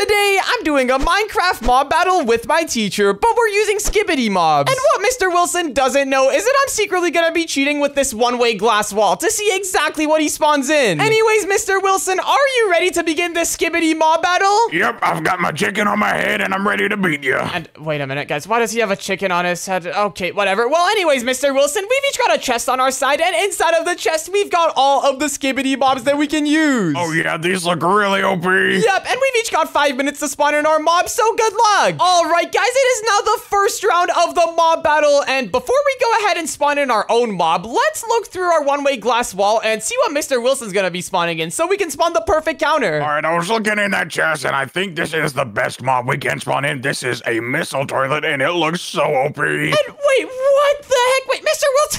Today, I'm doing a Minecraft mob battle with my teacher, but we're using skibidi mobs. And what Mr. Wilson doesn't know is that I'm secretly gonna be cheating with this one-way glass wall to see exactly what he spawns in. Anyways, Mr. Wilson, are you ready to begin this skibidi mob battle? Yep, I've got my chicken on my head and I'm ready to beat you. And wait a minute, guys. Why does he have a chicken on his head? Okay, whatever. Well, anyways, Mr. Wilson, we've each got a chest on our side, and inside of the chest, we've got all of the skibidi mobs that we can use. Oh yeah, these look really OP. Yep, and we've each got five minutes to spawn in our mob, so good luck. All right, guys, it is now the first round of the mob battle, and before we go ahead and spawn in our own mob, let's look through our one-way glass wall and see what Mr. Wilson's gonna be spawning in, so we can spawn the perfect counter. All right, I was looking in that chest and I think this is the best mob we can spawn in. This is a missile toilet and it looks so OP. And wait, what the heck? Wait, Mr. Wilson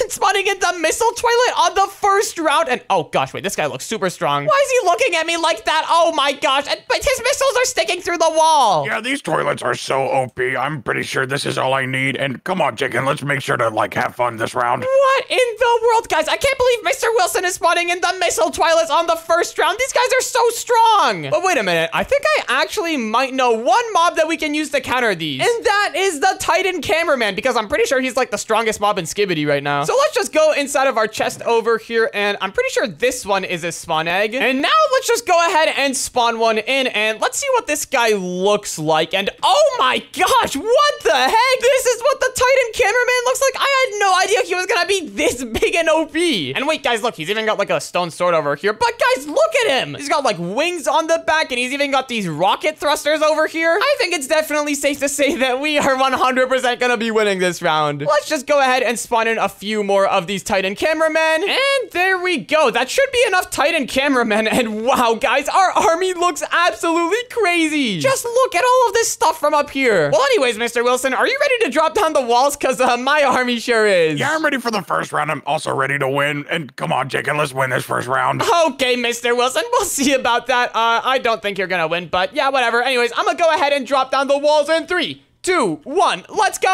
spawning in the missile toilet on the first round, and oh gosh, wait, this guy looks super strong. Why is he looking at me like that? Oh my gosh, and, but his missiles are sticking through the wall. Yeah, these toilets are so OP. I'm pretty sure this is all I need. And come on, chicken, let's make sure to like have fun this round. What in the world, guys? I can't believe Mr. Wilson is spawning in the missile toilets on the first round. These guys are so strong. But wait a minute. I think I actually might know one mob that we can use to counter these. And that is the Titan Cameraman, because I'm pretty sure he's like the strongest mob in Skibidi right now. So let's just go inside of our chest over here, and I'm pretty sure this one is a spawn egg. And now let's just go ahead and spawn one in, and let's see what this guy looks like. And oh my gosh, what the heck? This is what the Titan Cameraman looks like. I had no idea he was gonna be this big and OP. And wait, guys, look, he's even got like a stone sword over here. But guys, look at him. He's got like wings on the back, and he's even got these rocket thrusters over here. I think it's definitely safe to say that we are 100% gonna be winning this round. Let's just go ahead and spawn in a few more of these Titan cameramen. And there we go. That should be enough Titan cameramen. And wow, guys, our army looks absolutely crazy. Just look at all of this stuff from up here. Well, anyways, Mr. Wilson, are you ready to drop down the walls? Because uh, my army sure is. Yeah, I'm ready for the first round. I'm also ready to win. And come on, chicken, let's win this first round. Okay, Mr. Wilson, we'll see about that. Uh, I don't think you're gonna win, but yeah, whatever. Anyways, I'm gonna go ahead and drop down the walls in three, two, one, let's go!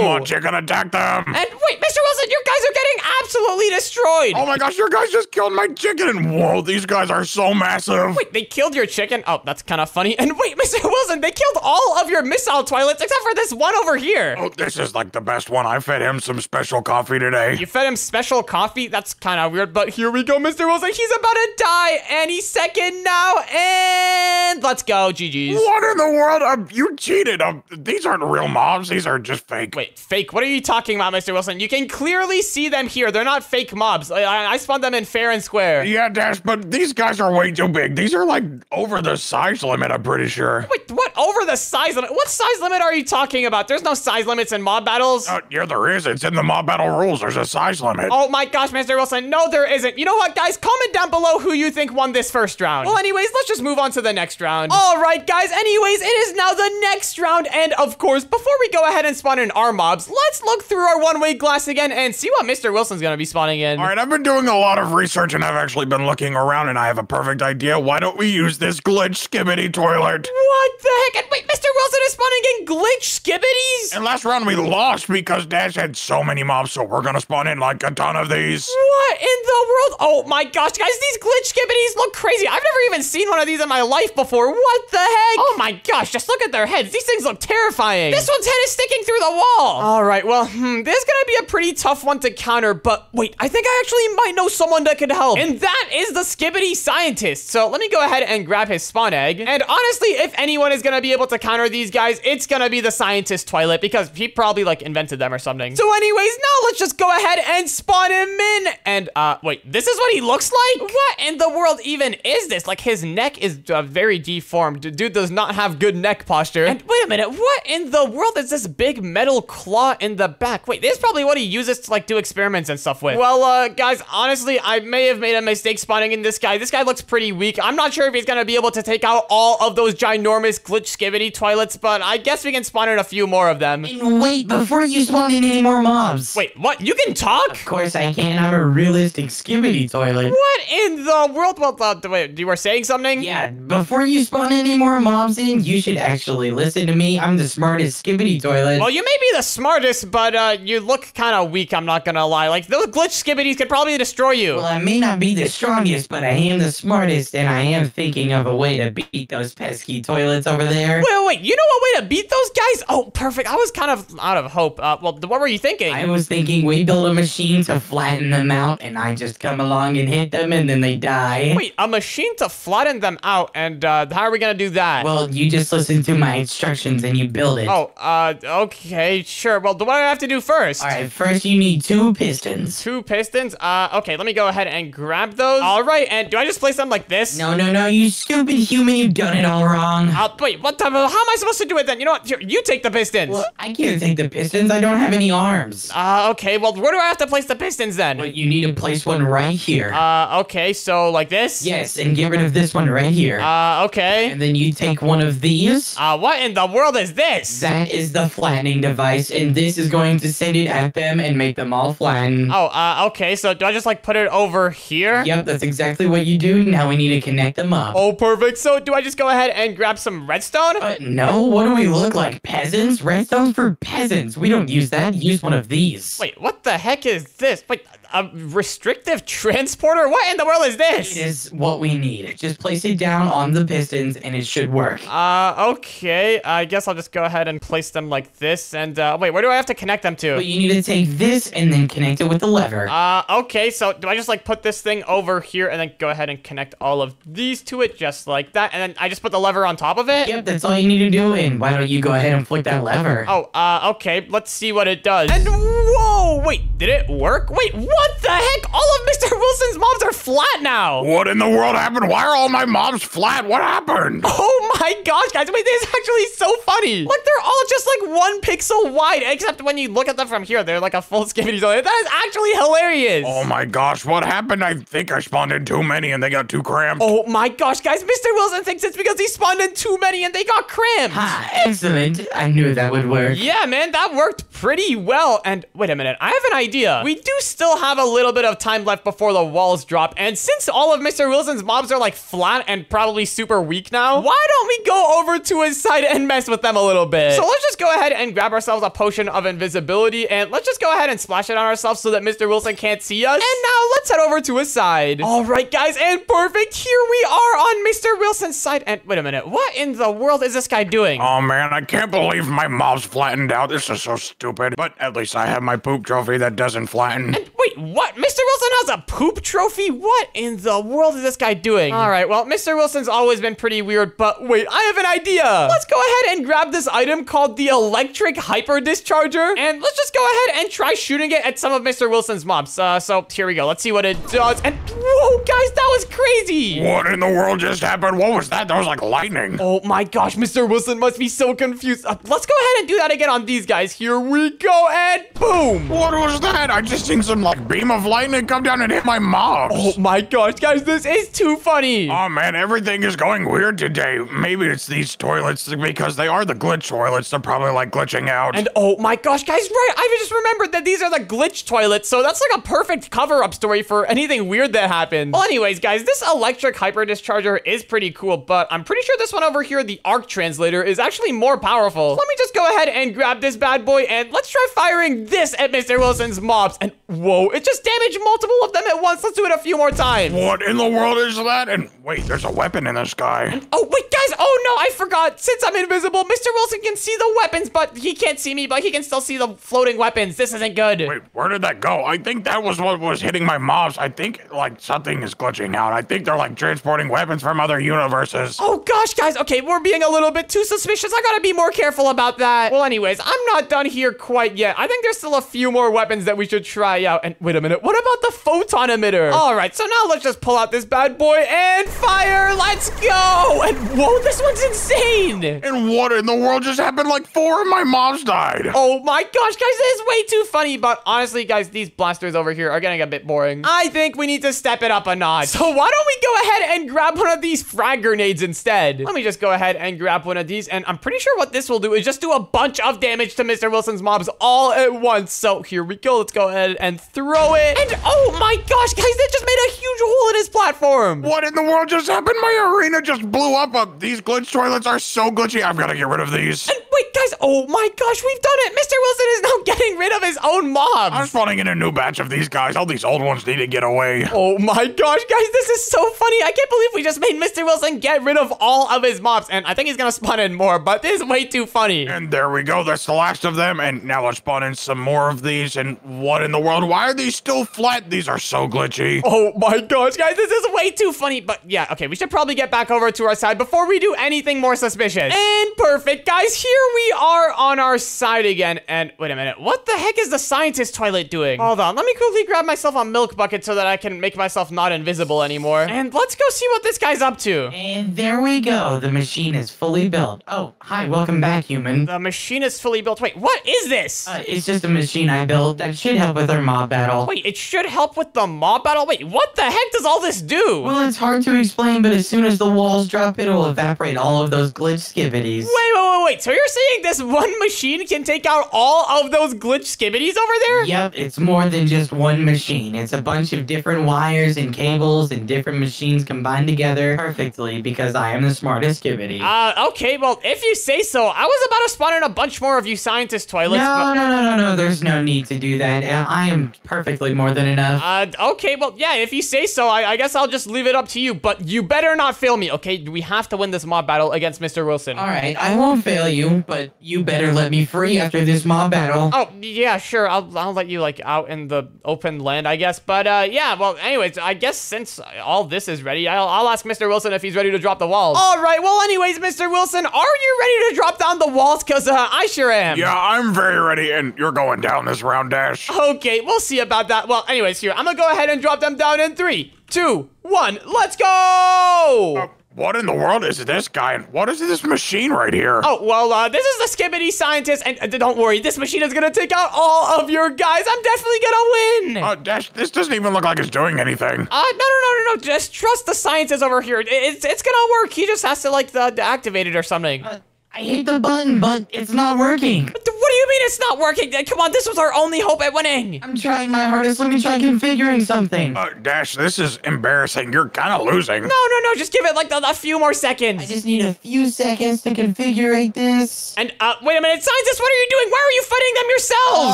Come on, chicken, attack them. And wait, Mr. Wilson, your guys are getting absolutely destroyed. Oh my gosh, your guys just killed my chicken. And whoa, these guys are so massive. Wait, they killed your chicken? Oh, that's kind of funny. And wait, Mr. Wilson, they killed all of your missile toilets except for this one over here. Oh, this is like the best one. I fed him some special coffee today. You fed him special coffee? That's kind of weird, but here we go, Mr. Wilson. He's about to die any second now. And let's go, GG's. What in the world? Um, you cheated. Um, these aren't real mobs. These are just fake. Wait, fake? What are you talking about, Mr. Wilson? You can clearly see them here. They're not fake mobs. I, I, spawned them in fair and square. Yeah, Dash, but these guys are way too big. These are like over the size limit, I'm pretty sure. Wait, what? Over the size limit? What size limit are you talking about? There's no size limits in mob battles. Uh, yeah, there is. It's in the mob battle rules. There's a size limit. Oh my gosh, Mr. Wilson. No, there isn't. You know what, guys? Comment down below who you think won this first round. Well, anyways, let's just move on to the next round. All right, guys. Anyways, it is now the next round. And of course, before we go ahead and spawn in our mobs, let's look through our one-way glass again and see what Mr. Wilson's gonna be spawning in. All right, I've been doing a lot of research and I've actually been looking around and I have a perfect idea. Why don't we use this glitch skibidi toilet? What the heck? And wait, Mr. Wilson is spawning in glitch skibidis? And last round we lost because Dash had so many mobs, so we're gonna spawn in like a ton of these. What in the world? Oh my gosh, guys, these glitch skibidis look crazy. I've never even seen one of these in my life before. What the heck? Oh my gosh, just look at their heads. These things look terrifying. This one's head is sticking through the wall. All right, well, hmm, this is gonna be a pretty tough one to counter, but wait, I think I actually might know someone that could help. And that is the skibidi scientist. So let me go ahead and grab his spawn egg. And honestly, if anyone is gonna be able to counter these guys, it's gonna be the scientist toilet because he probably like invented them or something. So anyways, now let's just go ahead and spawn him in. And uh, wait, this is what he looks like? What in the world even is this? Like his neck is uh, very deformed. Dude does not have good neck posture. And wait a minute, what in the world is this big metal claw in the back? Wait, this is probably what he uses to like do experiments and stuff with. Well, uh, guys, honestly, I may have made a mistake spawning in this guy. This guy looks pretty weak. I'm not sure if he's gonna be able to take out all of those ginormous glitch skibidi toilets, but I guess we can spawn in a few more of them. And wait, before you spawn in any more mobs. Wait, what? You can talk? Of course I can. I'm a realistic skibidi toilet. What in the world? Well, uh, wait, you were saying something? Yeah, before you spawn any more mobs in, you should actually listen to me. I'm the smartest skibidi toilet. Well, you may be the smartest, but uh, you look kind of weak, I'm not gonna lie. Like, those glitch skibidis could probably destroy you. Well, I may not be the strongest, but I am the smartest, and I am thinking of a way to beat those pesky toilets over there. Wait, wait, wait, you know what way to beat those guys? Oh, perfect. I was kind of out of hope. Uh, well, what were you thinking? I was thinking we build a machine to flatten them out, and I just come along and hit them, and then they die. Wait, a machine to flatten them out, and uh, how are we gonna do that? Well, you just listen to my instructions and you build it. Oh, uh, okay, sure. Well, what do I have to do first? All right, first you need two pistons. Two pistons? Uh, okay, let me go ahead and grab those. All right, and do I just place them like this? No, no, no, you stupid human, you've done it all wrong. Uh, wait, what the, how am I supposed to do it then? You know what, here, you take the pistons. Well, I can't take the pistons, I don't have any arms. Uh, okay, well, where do I have to place the pistons then? But you need to place one right here. Uh, okay, so like this? yes, and get rid of this one right here. Uh, okay. and then you take one of these. Uh, what in the world is this? That is the flattening device, and this is going to send it at them and make them all flatten. Oh, uh, okay, so do I just like put it over here? Yep, that's exactly what you do. Now we need to connect them up. Oh, perfect. So do I just go ahead and grab some redstone? But no, what do we look like? Peasants? Redstone's for peasants. We don't use that. Use one of these. Wait, what the heck is this? Wait, a restrictive transporter? What in the world is It this? is what we need. Just place it down on the pistons and it should work. Uh, okay. I guess I'll just go ahead and place them like this. And, uh, wait, where do I have to connect them to? But you need to take this and then connect it with the lever. Uh, okay, so do I just like put this thing over here and then go ahead and connect all of these to it just like that? And then I just put the lever on top of it? Yep, that's all you need to do. And why don't you go ahead and flick that lever? Oh, uh, okay, let's see what it does. And whoa, wait, did it work? Wait, what the heck? All of Mr. Wilson's mobs are flat now. What in the world happened? Why are all my mobs flat? What happened? Oh my gosh, guys, wait, this is actually so funny. Look, they're all just like one pixel wide, except when you look at them from here, they're like a full skibidi. That is actually hilarious. Oh my gosh, what happened? I think I spawned in too many and they got too cramped. Oh my gosh, guys, Mr. Wilson thinks it's because he spawned in too many and they got cramped. Ha, excellent. I knew that would work. Yeah, man, that worked pretty well. And wait a minute, I have an idea. We do still have a little bit of time left before the walls drop. And since all of Mr. Wilson's mobs are like flat and probably super weak now, why don't we go over to his side and mess with them a little bit? So let's just go ahead and grab ourselves a potion of invisibility and let's just go ahead and splash it on ourselves so that Mr. Wilson can't see us. And now let's head over to his side. All right, guys, and perfect. Here we are on Mr. Wilson's side. And wait a minute, what in the world is this guy doing? Oh man, I can't believe my mob's flattened out. This is so stupid. But at least I have my poop trophy that doesn't flatten. Wait, what? Mr. Wilson has a poop trophy? What in the world is this guy doing? All right, well, Mr. Wilson's always been pretty weird, but wait, I have an idea. Let's go ahead and grab this item called the electric hyper discharger, and let's just go ahead and try shooting it at some of Mr. Wilson's mobs. Uh, so here we go. Let's see what it does. And whoa, guys, that was crazy. What in the world just happened? What was that? That was like lightning. Oh my gosh, Mr. Wilson must be so confused. Uh, let's go ahead and do that again on these guys. Here we go, and boom. What was that? I just seen some like beam of lightning come down and hit my mobs. Oh my gosh, guys, this is too funny. Oh man, everything is going weird today. Maybe it's these toilets because they are the glitch toilets. They're probably like glitching out. And oh my gosh, guys, right, I just remembered that these are the glitch toilets, so that's like a perfect cover-up story for anything weird that happens. Well, anyways, guys, this electric hyper discharger is pretty cool, but I'm pretty sure this one over here, the arc translator, is actually more powerful. Let me just go ahead and grab this bad boy, and let's try firing this at Mr. Wilson's mobs. And whoa, it just damaged multiple of them at once. Let's do it a few more times. what in the world is that? And wait, there's a weapon in the sky. Oh, wait, guys. Oh, no, I forgot. Since I'm invisible, Mr. Wilson can see the weapons, but he can't see me, but he can still see the floating weapons. This isn't good. Wait, where did that go? I think that was what was hitting my mobs. I think like something is glitching out. I think they're like transporting weapons from other universes. Oh gosh, guys. Okay, we're being a little bit too suspicious. I gotta be more careful about that. Well, anyways, I'm not done here quite yet. I think there's still a few more weapons that we should try out. And wait a minute, what about the photon emitter. All right, so now let's just pull out this bad boy and fire. Let's go. And whoa, this one's insane. And what in the world just happened? Like four of my mobs died. Oh my gosh, guys, this is way too funny. But honestly, guys, these blasters over here are getting a bit boring. I think we need to step it up a notch. So why don't we go ahead and grab one of these frag grenades instead? Let me just go ahead and grab one of these. And I'm pretty sure what this will do is just do a bunch of damage to Mr. Wilson's mobs all at once. So here we go. Let's go ahead and throw it. And oh my gosh, guys, that just made a huge hole in his platform. What in the world just happened? My arena just blew up. Uh, these glitch toilets are so glitchy. I've got to get rid of these. And wait, guys, oh my gosh, we've done it. Mr. Wilson is now getting rid of his own mobs. I'm spawning in a new batch of these guys. All these old ones need to get away. Oh my gosh, guys, this is so funny. I can't believe we just made Mr. Wilson get rid of all of his mobs. And I think he's gonna spawn in more, but this is way too funny. And there we go. That's the last of them. And now let's spawn in some more of these. And what in the world? Why are these still flat? These are so glitchy. Oh my gosh, guys, this is way too funny. But yeah, okay, we should probably get back over to our side before we do anything more suspicious. And perfect, guys, here we are on our side again. And wait a minute, what the heck is the scientist toilet doing? Hold on, let me quickly grab myself a milk bucket so that I can make myself not invisible anymore. And let's go see what this guy's up to. And there we go. The machine is fully built. Oh, hi, welcome back, human. The machine is fully built. Wait, what is this? Uh, it's just a machine I built that should help with our mob battle. Wait, it should help with the mob battle? Wait, what the heck does all this do? Well, it's hard to explain, but as soon as the walls drop, it'll evaporate all of those glitch skibidis. Wait, wait, wait, wait. So you're saying this one machine can take out all of those glitch skibidis over there? Yep, it's more than just one machine. It's a bunch of different wires and cables and different machines combined together perfectly because I am the smartest skibidi. Uh, okay, well, if you say so, I was about to spawn in a bunch more of you scientist toilets, no, no, no, no, no. There's no need to do that. I am perfectly more than enough. Uh, okay, well, yeah, if you say so, I, I guess I'll just leave it up to you, but you better not fail me, okay? We have to win this mob battle against Mr. Wilson. All right, I won't fail you, but you better let me free after this mob battle. Oh, yeah, sure. I'll, I'll let you, like, out in the open land, I guess. But, uh, yeah, well, anyways, I guess since all this is ready, I'll, I'll ask Mr. Wilson if he's ready to drop the walls. All right, well, anyways, Mr. Wilson, are you ready to drop down the walls? Because, uh, I sure am. Yeah, I'm very ready. And you're going down this round dash. Okay, we'll see about that. Well, anyways, here, I'm gonna go ahead and drop them down in three, two, one, let's go! Uh, what in the world is this guy? And what is this machine right here? Oh, well, uh, this is the Skibidi Scientist, and uh, don't worry, this machine is gonna take out all of your guys. I'm definitely gonna win! Uh, Dash, this doesn't even look like it's doing anything. Uh, no, no, no, no, no, just trust the scientist over here. It's, it's gonna work. He just has to, like, the, deactivate it or something. Uh, I hit the button, but it's not working. What do you mean it's not working? Uh, Come on, this was our only hope at winning. I'm trying my hardest. Let me try configuring something. Uh, Dash, this is embarrassing. You're kind of losing. No, no, no, just give it, like, a, a few more seconds. I just need a few seconds to configure this. And, uh, wait a minute, scientist, what are you doing? Why are you fighting them yourselves?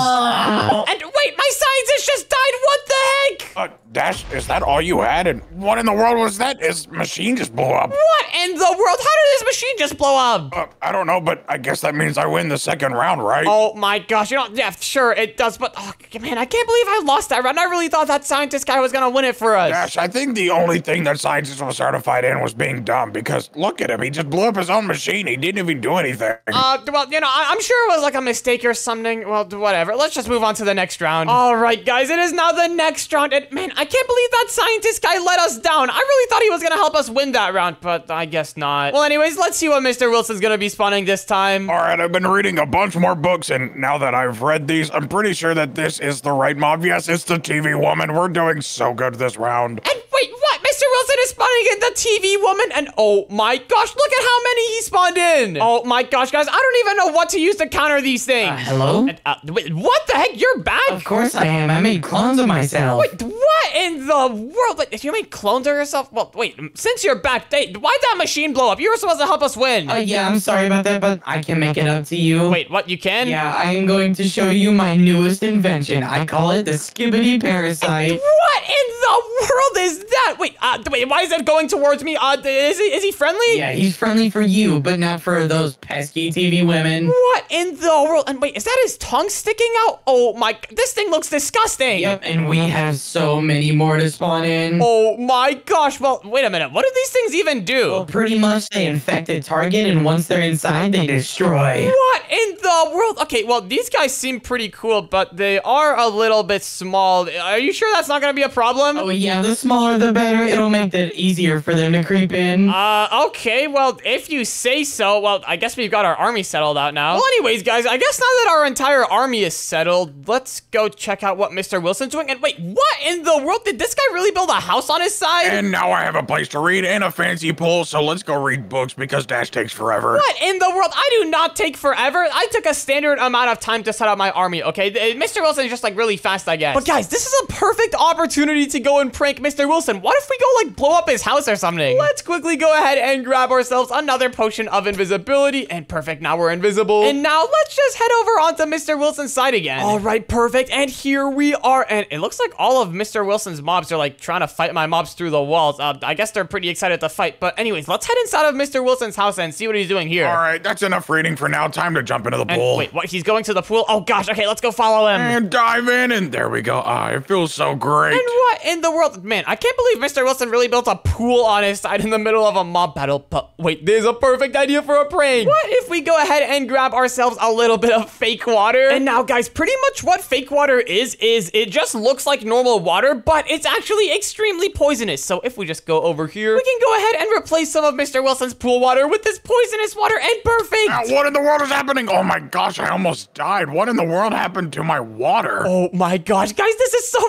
Oh. And wait, my scientist just died. What the heck? Uh, Dash, is that all you had? And what in the world was that? His machine just blew up. What in the world? How did this machine just blow up? I don't know, but I guess that means I win the second round, right? Oh my gosh, you know, yeah, sure, it does, but oh, man, I can't believe I lost that round. I really thought that scientist guy was gonna win it for us. Gosh, I think the only thing that scientist was certified in was being dumb because look at him. He just blew up his own machine. He didn't even do anything. Uh, well, you know, I- I'm sure it was like a mistake or something. Well, whatever. Let's just move on to the next round. All right, guys, it is now the next round. And man, I can't believe that scientist guy let us down. I really thought he was gonna help us win that round, but I guess not. Well, anyways, let's see what Mr. Wilson's gonna be spawning this time. All right, I've been reading a bunch more books, and now that I've read these, I'm pretty sure that this is the right mob. Yes, it's the TV woman. We're doing so good this round. And wait, what? Mr. Wilson is spawning in the TV woman? And oh my gosh, look at how many he spawned in. Oh my gosh, guys, I don't even know what to use to counter these things. Uh, hello? Uh, wait, what the heck? You're back? Of course I am. I made clones of myself. Wait, what in the world? Wait, you made clones of yourself? Well, wait, since you're back, they, why'd that machine blow up? You were supposed to help us win. Uh, yeah, I'm sorry about that, but I can make it up to you. wait, what? You can? Yeah, I am going to show you my newest invention. I call it the Skibidi Parasite. What in the world is that? Wait, uh, wait, why is it going towards me? Uh, is he, is he friendly? Yeah, he's friendly for you, but not for those pesky TV women. What in the world? And wait, is that his tongue sticking out? Oh my, this thing looks disgusting. Yep, and we have so many more to spawn in. Oh my gosh. Well, wait a minute. What do these things even do? Well, pretty much they infect a target, and once they're inside, they destroy. What in the the world? Okay, well, these guys seem pretty cool, but they are a little bit small. Are you sure that's not gonna be a problem? Oh yeah, the smaller the better. It'll make it easier for them to creep in. Uh, okay, well, if you say so, well, I guess we've got our army settled out now. Well, anyways, guys, I guess now that our entire army is settled, let's go check out what Mr. Wilson's doing. And wait, what in the world? Did this guy really build a house on his side? And now I have a place to read and a fancy pool, so let's go read books because Dash takes forever. What in the world? I do not take forever. I took a standard amount of time to set up my army, okay? Mr. Wilson is just like really fast, I guess. But guys, this is a perfect opportunity to go and prank Mr. Wilson. What if we go like blow up his house or something? Let's quickly go ahead and grab ourselves another potion of invisibility. And perfect, now we're invisible. And now let's just head over onto Mr. Wilson's side again. All right, perfect. And here we are. And it looks like all of Mr. Wilson's mobs are like trying to fight my mobs through the walls. Uh, I guess they're pretty excited to fight. But anyways, let's head inside of Mr. Wilson's house and see what he's doing here. All right, that's enough reading for now. Time to jump into the And pool. wait, what? He's going to the pool? Oh gosh, okay, let's go follow him. And dive in, and there we go. Ah, it feels so great. And what in the world? Man, I can't believe Mr. Wilson really built a pool on his side in the middle of a mob battle. But wait, there's a perfect idea for a prank. What if we go ahead and grab ourselves a little bit of fake water? And now, guys, pretty much what fake water is, is it just looks like normal water, but it's actually extremely poisonous. So if we just go over here, we can go ahead and replace some of Mr. Wilson's pool water with this poisonous water and perfect. Ah, what in the world is happening? Oh my gosh, I almost died. What in the world happened to my water? Oh my gosh, guys, this is so funny.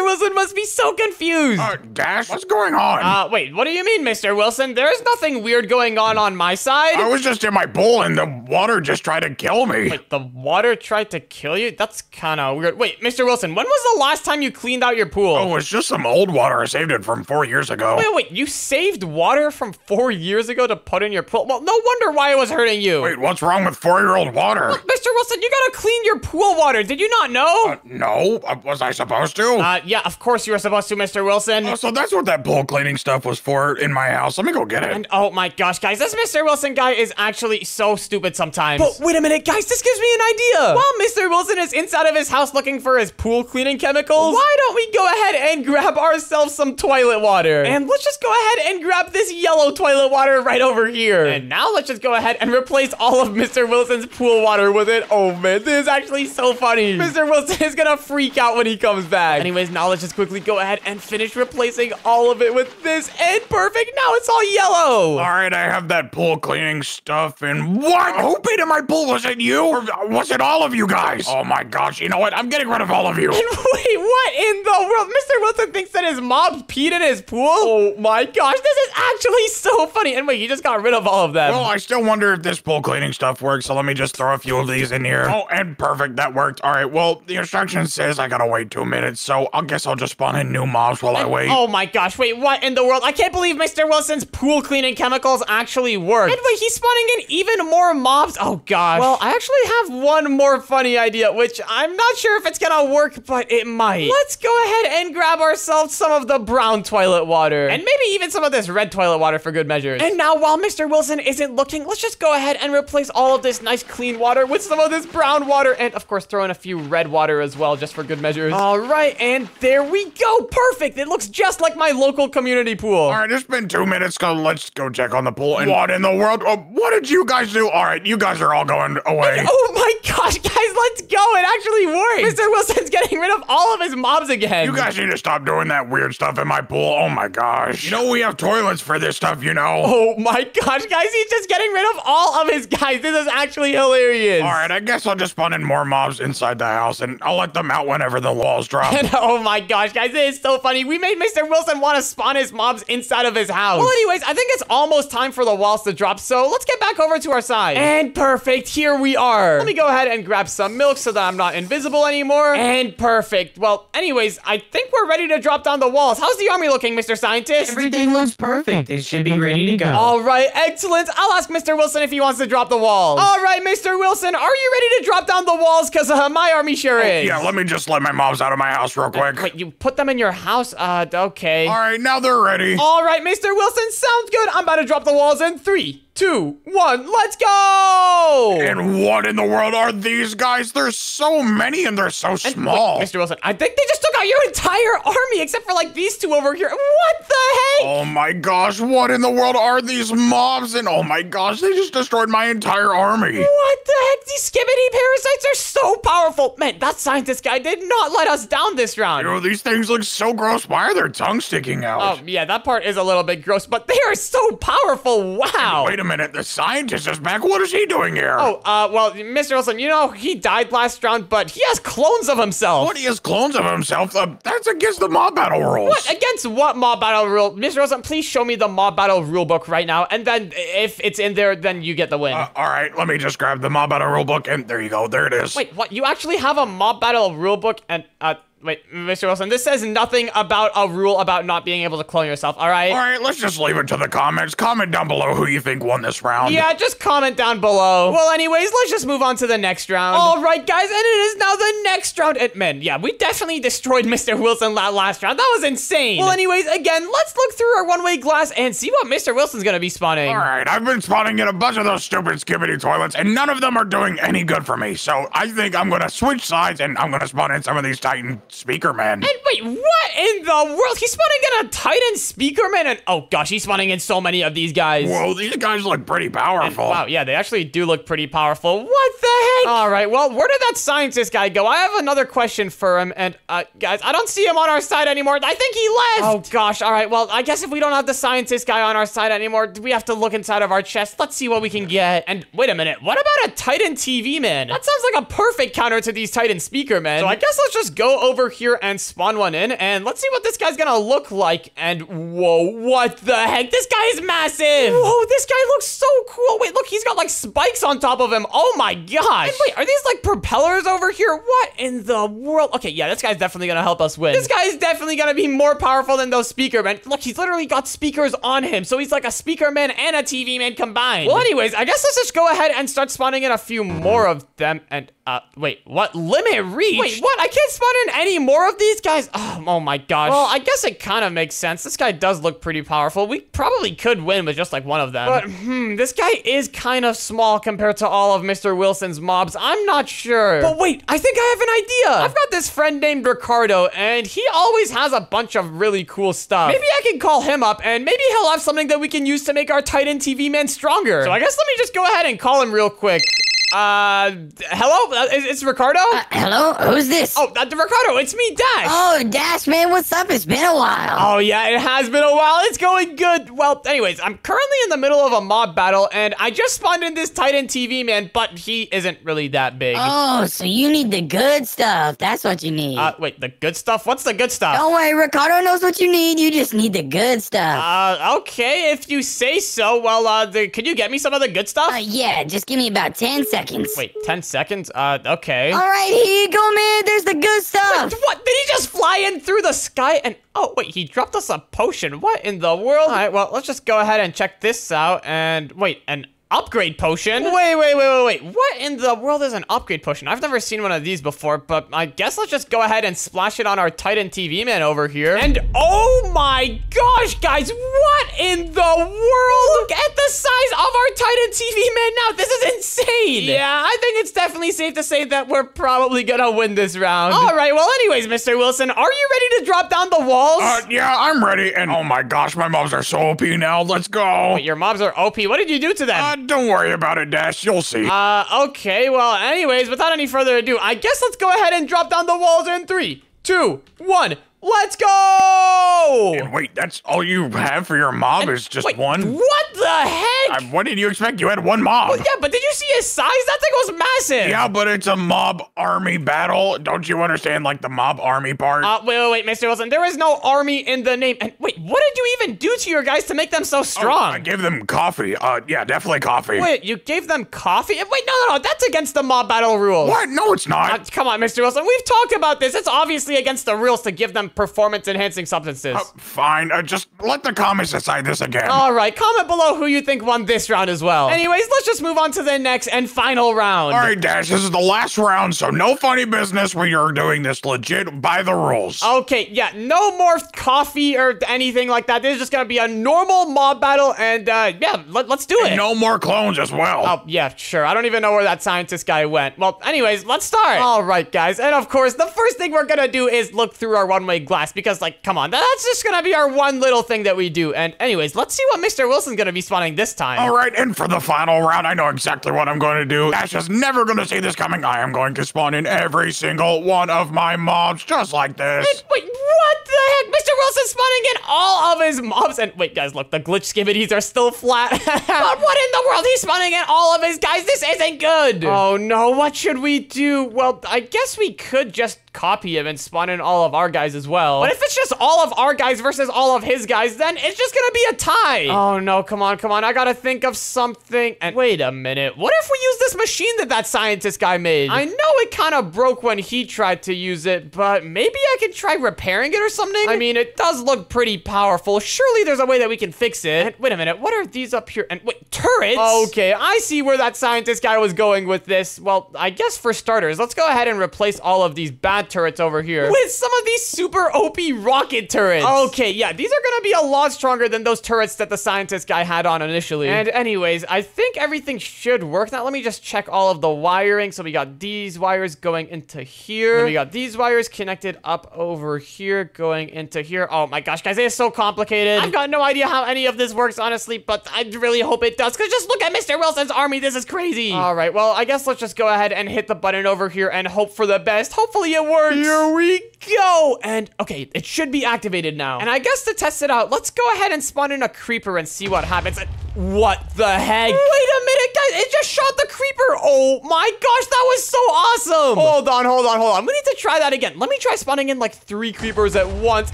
Mr. Wilson must be so confused. Uh, Dash, what's going on? Uh, wait, what do you mean, Mr. Wilson? There's nothing weird going on on my side. I was just in my pool and the water just tried to kill me. Wait, the water tried to kill you? That's kind of weird. Wait, Mr. Wilson, when was the last time you cleaned out your pool? Oh, it's just some old water. I saved it from four years ago. Wait, wait, you saved water from four years ago to put in your pool? Well, no wonder why it was hurting you. Wait, what's wrong with four-year-old water? Mr. Wilson, you gotta clean your pool water. Did you not know? Uh, no, uh, was I supposed to? Uh, yeah, of course you were supposed to, Mr. Wilson. oh, so that's what that pool cleaning stuff was for in my house. Let me go get it. And oh my gosh, guys, this Mr. Wilson guy is actually so stupid sometimes. But wait a minute, guys, this gives me an idea. While Mr. Wilson is inside of his house looking for his pool cleaning chemicals, why don't we go ahead and grab ourselves some toilet water? And let's just go ahead and grab this yellow toilet water right over here. And now let's just go ahead and replace all of Mr. Wilson's pool water with it. Oh man, this is actually so funny. Mr. Wilson is gonna freak out when he comes back. Anyways, now let's just quickly go ahead and finish replacing all of it with this. And perfect, now it's all yellow. All right, I have that pool cleaning stuff and what? Who peed in my pool? Was it you? Or was it all of you guys? Oh my gosh, you know what? I'm getting rid of all of you. And wait, what in the world? Mr. Wilson thinks that his mom peed in his pool? Oh my gosh, this is actually so funny. And wait, he just got rid of all of them. Well, I still wonder if this pool cleaning stuff works, so let me just throw a few of these in here. Oh, and perfect, that worked. All right, well, the instruction says I gotta wait two minutes, so I guess I'll just spawn in new mobs while I wait. Oh my gosh, wait, what in the world? I can't believe Mr. Wilson's pool cleaning chemicals actually work. And wait, he's spawning in even more mobs? Oh gosh. Well, I actually have one more funny idea, which I'm not sure if it's gonna work, but it might. Let's go ahead and grab ourselves some of the brown toilet water. And maybe even some of this red toilet water for good measures. And now, while Mr. Wilson isn't looking, let's just go ahead and replace all of this nice clean water with some of this brown water. And of course, throw in a few red water as well, just for good measures. All right, and there we go. Perfect. It looks just like my local community pool. All right, it's been two minutes, so let's go check on the pool. And what in the world? Oh, what did you guys do? All right, you guys are all going away. Oh my gosh, guys, let's go. It actually worked. Mr. Wilson's getting rid of all of his mobs again. You guys need to stop doing that weird stuff in my pool. Oh my gosh. You know we have toilets for this stuff, you know. Oh my gosh, guys, he's just getting rid of all of his guys. This is actually hilarious. All right, I guess I'll just spawn in more mobs inside the house, and I'll let them out whenever the walls drop. And oh my gosh, guys, it is so funny. We made Mr. Wilson want to spawn his mobs inside of his house. Well, anyways, I think it's almost time for the walls to drop, so let's get back over to our side. And perfect, here we are. Let me go ahead and grab some milk so that I'm not invisible anymore. And perfect. Well, anyways, I think we're ready to drop down the walls. How's the army looking, Mr. Scientist? Everything looks perfect. It should be ready to go. All right, excellent. I'll ask Mr. Wilson if he wants to drop the walls. All right, Mr. Wilson, are you ready to drop down the walls? Because uh, my army sure is. yeah, let me just let my mobs out of my house real quick. Wait, you put them in your house? Uh, okay. All right, now they're ready. All right, Mr. Wilson, sounds good. I'm about to drop the walls in three, two, one, let's go! And what in the world are these guys? There's so many and they're so small. Wait, Mr. Wilson, I think they just took out your entire army except for like these two over here. What the heck? Oh my gosh, what in the world are these mobs? And oh my gosh, they just destroyed my entire army. What the heck? These skibidi parasites are so powerful. Man, that scientist guy did not let us down this round. You know, these things look so gross. Why are their tongues sticking out? Oh, yeah, that part is a little bit gross, but they are so powerful. Wow. Wait a minute, the scientist is back. What is he doing here? Oh, uh, well, Mr. Wilson, you know, he died last round, but he has clones of himself. What? He has clones of himself? Uh, that's against the mob battle rules. What? Against what mob battle rule? Mr. Wilson, please show me the mob battle rule book right now, and then if it's in there, then you get the win. Uh, all right, let me just grab the mob battle rule book, and there you go. There it is. Wait, what? You actually have a mob battle rule book and, uh, Wait, Mr. Wilson, this says nothing about a rule about not being able to clone yourself, all right? All right, let's just leave it to the comments. Comment down below who you think won this round. Yeah, just comment down below. Well, anyways, let's just move on to the next round. All right, guys, and it is now the next round. And man, yeah, we definitely destroyed Mr. Wilson that last round. That was insane. Well, anyways, again, let's look through our one-way glass and see what Mr. Wilson's gonna be spawning. All right, I've been spawning in a bunch of those stupid skibidi toilets, and none of them are doing any good for me. So I think I'm gonna switch sides, and I'm gonna spawn in some of these Titan speaker men. And wait, what in the world? He's spawning in a Titan Speakerman, and oh gosh, he's spawning in so many of these guys. Whoa, these guys look pretty powerful. And, wow, yeah, they actually do look pretty powerful. What the heck? All right, well, where did that scientist guy go? I have another question for him, and uh, guys, I don't see him on our side anymore. I think he left. Oh gosh, all right, well, I guess if we don't have the scientist guy on our side anymore, we have to look inside of our chest. Let's see what we can get. And wait a minute, what about a Titan TV man? That sounds like a perfect counter to these Titan speaker men. So I guess let's just go over here and spawn one in, and let's see what this guy's gonna look like. And whoa, what the heck? This guy is massive! Whoa, this guy looks so cool. Wait, look, he's got like spikes on top of him. Oh my gosh! And wait, are these like propellers over here? What in the world? Okay, yeah, this guy's definitely gonna help us win. This guy's definitely gonna be more powerful than those speaker men. Look, he's literally got speakers on him, so he's like a speaker man and a TV man combined. Well, anyways, I guess let's just go ahead and start spawning in a few more of them. And uh, wait, what? Limit reach? Wait, what? I can't spawn in any more of these guys? Oh, oh my gosh. Well, I guess it kind of makes sense. This guy does look pretty powerful. We probably could win with just like one of them. But, hmm, this guy is kind of small compared to all of Mr. Wilson's mobs. I'm not sure. But wait, I think I have an idea. I've got this friend named Ricardo, and he always has a bunch of really cool stuff. Maybe I can call him up, and maybe he'll have something that we can use to make our Titan TV man stronger. So I guess let me just go ahead and call him real quick. Uh, hello? Uh, it's, it's Ricardo? Uh, hello? Who's this? Oh, uh, Ricardo, it's me, Dash. Oh, Dash, man, what's up? It's been a while. Oh, yeah, it has been a while. It's going good. Well, anyways, I'm currently in the middle of a mob battle, and I just spawned in this Titan TV man, but he isn't really that big. Oh, so you need the good stuff. That's what you need. Uh, wait, the good stuff? What's the good stuff? Don't worry, Ricardo knows what you need. You just need the good stuff. Uh, okay, if you say so. Well, uh, the, could you get me some of the good stuff? Uh, yeah, just give me about 10 seconds. Wait, 10 seconds? Uh, okay. All right, here you go, man. There's the good stuff. Wait, what? Did he just fly in through the sky and... Oh, wait, he dropped us a potion. What in the world? All right, well, let's just go ahead and check this out. And wait, an upgrade potion? Wait, wait, wait, wait, wait. What in the world is an upgrade potion? I've never seen one of these before, but I guess let's just go ahead and splash it on our Titan TV man over here. And oh my gosh, guys, what in the world? Look at the size of our Titan TV man now. This is insane. Yeah, I think it's definitely safe to say that we're probably gonna win this round. All right, well, anyways, Mr. Wilson, are you ready to drop down the walls? Uh, yeah, I'm ready. And oh my gosh, my mobs are so OP now. Let's go. Wait, your mobs are OP. What did you do to them? Uh, don't worry about it, Dash. You'll see. Uh, okay. Well, anyways, without any further ado, I guess let's go ahead and drop down the walls in three, two, one. Let's go! And wait, that's all you have for your mob And is just wait, one? What the heck? Uh, what did you expect? You had one mob. Well, yeah, but did you see his size? That thing was massive. Yeah, but it's a mob army battle. Don't you understand, like, the mob army part? Uh, wait, wait, wait, Mr. Wilson. There is no army in the name. And wait, what did you even do to your guys to make them so Oh, strong? I gave them coffee. Uh, yeah, definitely coffee. Wait, you gave them coffee? Wait, no, no, no. That's against the mob battle rules. What? No, it's Uh, not. come on, Mr. Wilson. We've talked about this. It's obviously against the rules to give them them performance-enhancing substances. Uh, fine, uh, just let the comments decide this again. All right, comment below who you think won this round as well. Anyways, let's just move on to the next and final round. All right, Dash, this is the last round, so no funny business when you're doing this legit by the rules. Okay, yeah, no more coffee or anything like that. This is just gonna be a normal mob battle, and uh, yeah, let, us do it. No more clones as well. Oh, yeah, sure. I don't even know where that scientist guy went. Well, anyways, let's start. All right, guys, and of course, the first thing we're gonna do is look through our one-way glass because, like, come on, that's just gonna be our one little thing that we do. And anyways, let's see what Mr. Wilson's gonna be spawning this time. All right, and for the final round, I know exactly what I'm going to do. Ash is never going to see this coming. I am going to spawn in every single one of my mobs, just like this. Wait, wait, what the heck? Mr. Wilson's spawning in all of his mobs. And wait, guys, look, the glitch skibidis are still flat. but what in the world? He's spawning in all of his guys. This isn't good. Oh, no. What should we do? Well, I guess we could just copy him and spawn in all of our guys as well. But if it's just all of our guys versus all of his guys, then it's just gonna be a tie. Oh no, come on, come on. I gotta think of something. And wait a minute. What if we use this machine that that scientist guy made? I know it kind of broke when he tried to use it, but maybe I could try repairing it or something? I mean, it does look pretty powerful. Surely there's a way that we can fix it. And wait a minute. What are these up here? And wait, turrets? Okay, I see where that scientist guy was going with this. Well, I guess for starters, let's go ahead and replace all of these bad turrets over here with some of these super OP rocket turrets. Okay, yeah, these are gonna be a lot stronger than those turrets that the scientist guy had on initially. And anyways, I think everything should work. Now, let me just check all of the wiring. So we got these wires going into here. And we got these wires connected up over here, going into here. Oh my gosh, guys, it is so complicated. I've got no idea how any of this works, honestly, but I really hope it does, because just look at Mr. Wilson's army. This is crazy. All right, well, I guess let's just go ahead and hit the button over here and hope for the best. Hopefully it works. Here we go. And okay, it should be activated now. And I guess to test it out, let's go ahead and spawn in a creeper and see what happens. What the heck? Wait a minute, guys. It just shot the creeper. Oh my gosh, that was so awesome. Hold on, hold on, hold on. We need to try that again. Let me try spawning in like three creepers at once.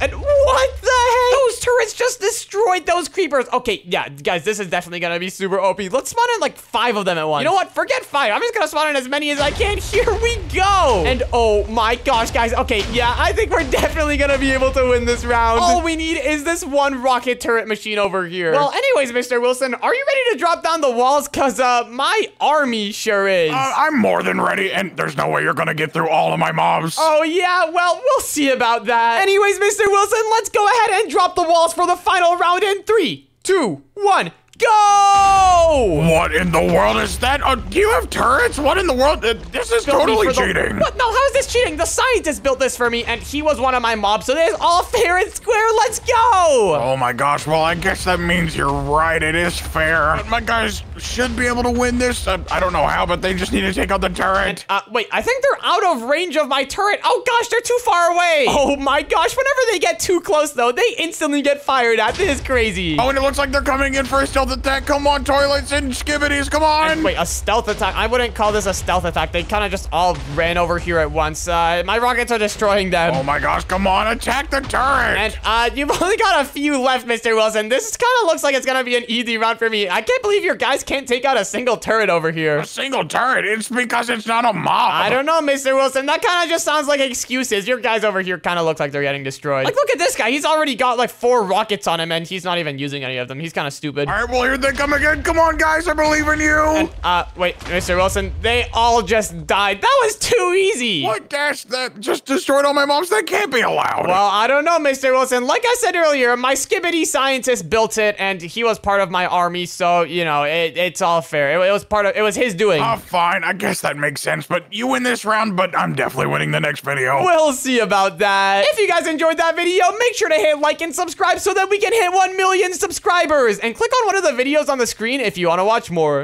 And what the heck? Those turrets just destroyed those creepers. Okay, yeah, guys, this is definitely gonna be super OP. Let's spawn in like five of them at once. You know what? Forget five. I'm just gonna spawn in as many as I can. Here we go. And oh my gosh, guys. Okay, yeah, I think we're definitely gonna be able to win this round. All we need is this one rocket turret machine over here. Well, anyways, Mr. Wilson, are you ready to drop down the walls? Cause uh, my army sure is. Uh, I'm more than ready, and there's no way you're gonna get through all of my mobs. Oh yeah, well, we'll see about that. Anyways, Mr. Wilson, let's go ahead and drop the walls for the final round in three, two, one. Go! What in the world is that? Uh, do you have turrets? What in the world? Uh, this is Built totally cheating. What? No, how is this cheating? The scientist built this for me, and he was one of my mobs, so this is all fair and square. Let's go! Oh my gosh, well, I guess that means you're right. It is fair. My guys should be able to win this. Uh, I don't know how, but they just need to take out the turret. And, uh, wait, I think they're out of range of my turret. Oh gosh, they're too far away. Oh my gosh, whenever they get too close, though, they instantly get fired at. This is crazy. Oh, and it looks like they're coming in for a stealth attack. Come on, toilets and skibidis, come on. And wait, a stealth attack? I wouldn't call this a stealth attack. They kind of just all ran over here at once. Uh, my rockets are destroying them. Oh my gosh, come on, attack the turret. And uh, you've only got a few left, Mr. Wilson. This kind of looks like it's going to be an easy round for me. I can't believe your guys can't take out a single turret over here. A single turret? It's because it's not a mob. I don't know, Mr. Wilson. That kind of just sounds like excuses. Your guys over here kind of look like they're getting destroyed. Like, look at this guy. He's already got like four rockets on him, and he's not even using any of them. He's kind of stupid. All right, well, here they come again. Come on, guys. I believe in you. And, uh, wait, Mr. Wilson. They all just died. That was too easy. What, Dash? That just destroyed all my moms? That can't be allowed. Well, I don't know, Mr. Wilson. Like I said earlier, my skibidi scientist built it, and he was part of my army, so, you know, it, it's all fair. It, it was part of, it was his doing. Oh, fine. I guess that makes sense, but you win this round, but I'm definitely winning the next video. We'll see about that. If you guys enjoyed that video, make sure to hit like and subscribe so that we can hit 1 million subscribers. And click on one of the videos on the screen if you want to watch more.